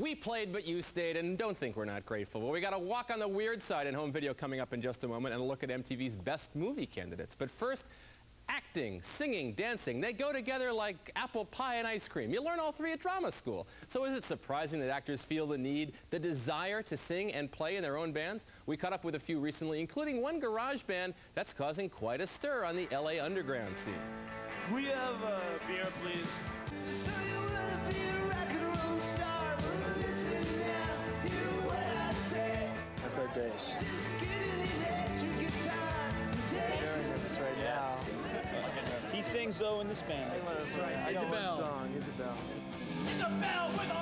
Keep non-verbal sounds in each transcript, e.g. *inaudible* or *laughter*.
We played, but you stayed, and don't think we're not grateful. Well, we got a walk on the weird side in home video coming up in just a moment and a look at MTV's best movie candidates. But first, acting, singing, dancing, they go together like apple pie and ice cream. You learn all three at drama school. So is it surprising that actors feel the need, the desire to sing and play in their own bands? We caught up with a few recently, including one garage band that's causing quite a stir on the LA underground scene. We have a beer, please. So you wanna be a rock and roll star? Well, listen now, hear what I say. I play bass. Just get an electric guitar and take some right now. He sings though in this band. I got Isabel. song, Isabel. Isabel with a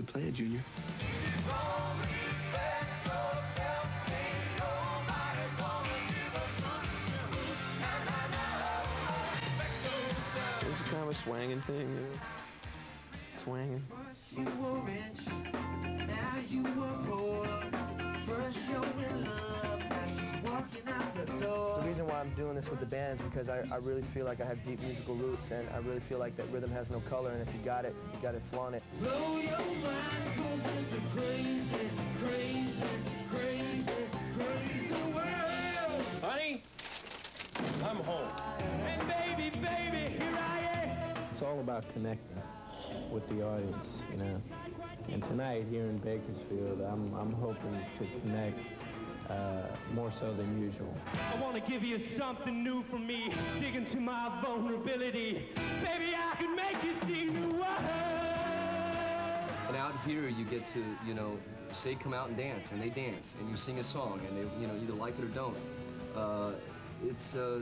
Good player, Junior. It's kind of a swanging thing, you know? Swanging. You were rich, now you were poor. First you were in love, now she's walking out the door. The reason why I'm doing this with the band is because I, I really feel like I have deep musical roots and I really feel like that rhythm has no color and if you got it, you got to flaunt it. Blow your mind, 'cause it's a crazy, crazy, crazy, crazy world. Honey, I'm home. And baby, baby, here I am. It's all about connecting with the audience, you know. And tonight here in Bakersfield, I'm, I'm hoping to connect uh, more so than usual. I want to give you something new from me. Dig into my vulnerability. Baby, I can make you see the world. And out here, you get to, you know, say come out and dance, and they dance, and you sing a song, and they, you know, either like it or don't. Uh, it's, uh,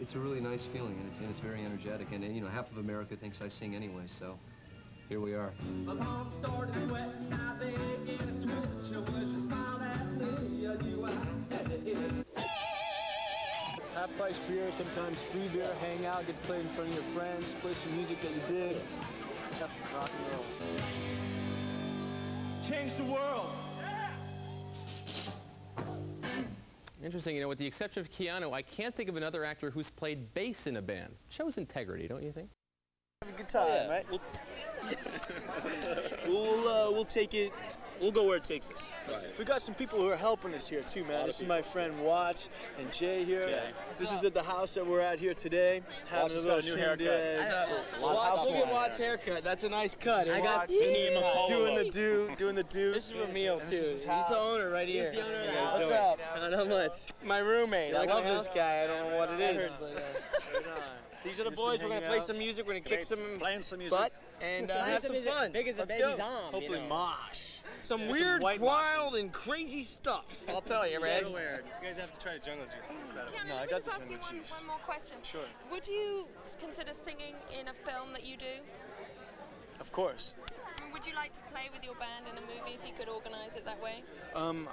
it's a really nice feeling, and it's, and it's very energetic. And, and, you know, half of America thinks I sing anyway, so here we are. Half price beer, sometimes free beer, hang out, get played in front of your friends, play some music that you dig. Have rock and roll. Change the world. Interesting, you know, with the exception of Keanu, I can't think of another actor who's played bass in a band. Shows integrity, don't you think? Have a good time, right? We'll, *laughs* we'll, uh, we'll take it. We'll go where it takes us. We got some people who are helping us here too, man. This is my friend Watts and Jay here. Jay. This is at the house that we're at here today. Having Watts a just little got a new shindig. haircut. Watts, look at fun. Watt's haircut. That's a nice cut. I got Doing the do, doing the do. This is Ramil This too. is He's the owner right here. He's the owner of the Yeah, house. What's What's up? up? Not much. My roommate. I love this house? guy. I don't know what it That is. Hurts. but, Right on. These are the boys. We're gonna play out. some music. We're gonna kick some Playing some music. butt and uh, have some fun. Big as a Let's go. Hopefully mosh. Some There's weird, white wild, and crazy stuff. *laughs* I'll tell you, man. You guys have to try the jungle juice. Keanu, No, I let me got just the ask you jungle one, juice. one more question. Sure. Would you consider singing in a film that you do? Of course. Would you like to play with your band in a movie if you could organize it that way? Um,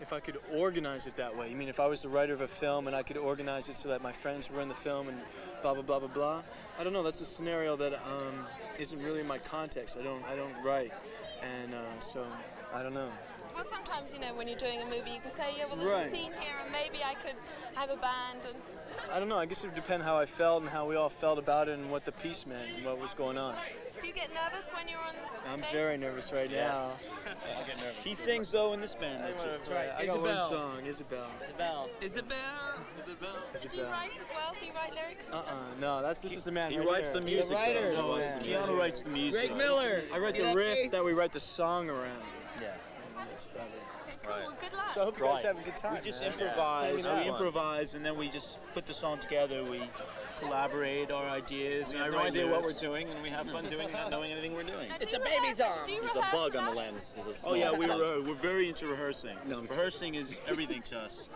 if I could organize it that way. You mean if I was the writer of a film and I could organize it so that my friends were in the film and blah blah blah blah blah? I don't know. That's a scenario that um, isn't really my context. I don't I don't write, and uh, so I don't know. Well, sometimes, you know, when you're doing a movie, you can say, yeah, well, there's Right. a scene here, and maybe I could have a band. And I don't know. I guess it would depend how I felt and how we all felt about it and what the piece meant and what was going on. do you get nervous when you're on I'm stage? very nervous right now. *laughs* I'll get nervous. He sings though in this band. That's That's right. I got one Isabel. song, Isabel. Isabel. Isabel. Isabel. Do you write as well? Do you write lyrics? Uh-uh, no, that's this is the man. He right writes there. the music. writer. though. No, He writes the Keanu music. writes the music. Gregg Miller. I write See the riff face? that we write the song around. Yeah. And that's about it. Okay, cool. Well, good luck. So I hope you guys Right. have a good time. We just man. improvise. Hanging out. We improvise, and then we just put the song together. We collaborate our ideas. We and I have no write idea what we're doing, and we have fun doing it, not knowing anything we're doing. Now, It's do a you baby rehearse- song. There's a rehearse bug on the lens. A Oh yeah, we're uh, we're very into rehearsing. No, rehearsing is everything to us.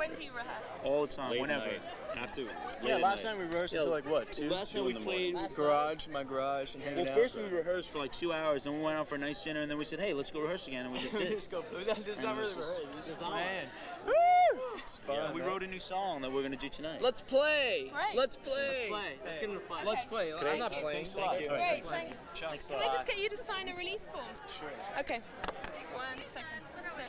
When do you rehearse? All the time, Late whenever. night. Have to. Yeah, at last night. time we rehearsed Yeah, until like what? Two. Last time we in the played. morning. garage, my garage, and hanging Well, out. first we rehearsed for like two hours, and we went out for a nice dinner, and then we said, "Hey, let's go rehearse again," and we just we *laughs* did. just go. We just not really was just- rehearse. We just just playing. It's fun, Yeah, we wrote a new song that we're gonna do tonight. Let's play. Great. Let's play. Play. Let's get him to play. Let's play. I'm not playing. Thanks a lot. Great, thanks. Thanks a Can I just get you to sign a release form? Sure. Okay. One second. So,